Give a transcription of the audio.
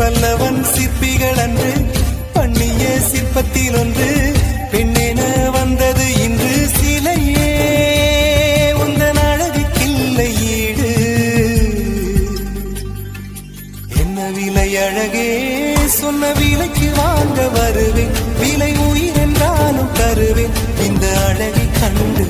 பல்லவன் சிற்பிகள் அன்று பண்ணிய சிற்பத்தில் ஒன்று பெண்ணென வந்தது இன்று சிலையே. உந்தன் அழகுக்கில்லை ஈடு. என்ன விலை அழகே? சொன்ன விலைக்கு வாங்க வருவேன். விலை உயிர் என்றாலும் தருவேன். இந்த அழகை கண்டு